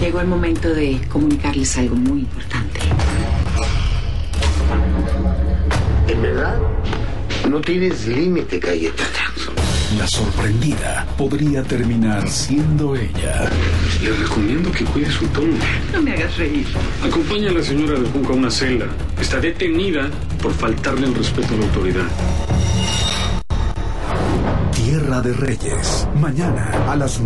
Llegó el momento de comunicarles algo muy importante. En verdad, no tienes límite, Cayetana. La sorprendida podría terminar siendo ella. Le recomiendo que cuide su tono. No me hagas reír. Acompaña a la señora de Junco a una celda. Está detenida por faltarle el respeto a la autoridad. Tierra de Reyes. Mañana a las